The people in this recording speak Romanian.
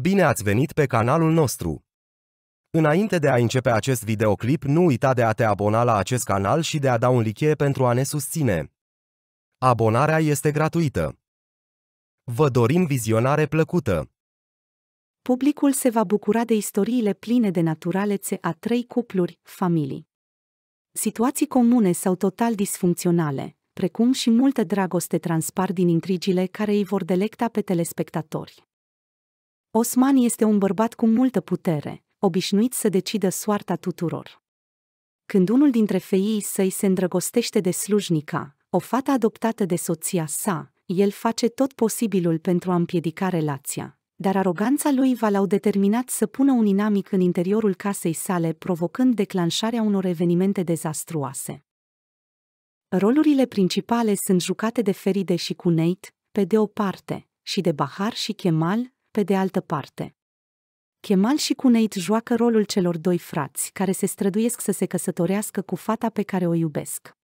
Bine ați venit pe canalul nostru! Înainte de a începe acest videoclip, nu uita de a te abona la acest canal și de a da un like pentru a ne susține. Abonarea este gratuită. Vă dorim vizionare plăcută! Publicul se va bucura de istoriile pline de naturalețe a trei cupluri, familii. Situații comune sau total disfuncționale, precum și multă dragoste transpar din intrigile care îi vor delecta pe telespectatori. Osman este un bărbat cu multă putere, obișnuit să decidă soarta tuturor. Când unul dintre feii săi se îndrăgostește de slujnica, o fată adoptată de soția sa, el face tot posibilul pentru a împiedica relația, dar aroganța lui va l-au determinat să pună un inamic în interiorul casei sale, provocând declanșarea unor evenimente dezastruoase. Rolurile principale sunt jucate de Feride și Cuneit, pe de o parte, și de Bahar și Kemal, pe de altă parte. Kemal și Cuneit joacă rolul celor doi frați care se străduiesc să se căsătorească cu fata pe care o iubesc.